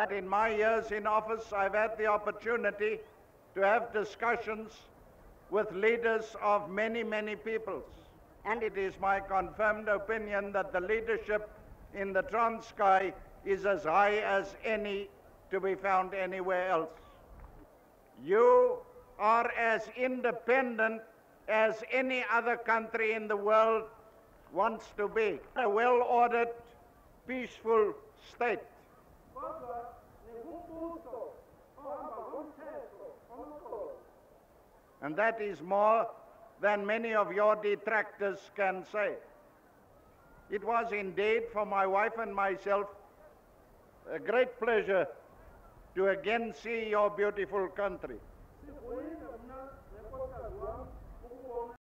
that in my years in office I've had the opportunity to have discussions with leaders of many, many peoples. And it is my confirmed opinion that the leadership in the Transkei is as high as any to be found anywhere else. You are as independent as any other country in the world wants to be. A well ordered, peaceful state. And that is more than many of your detractors can say. It was indeed for my wife and myself a great pleasure to again see your beautiful country.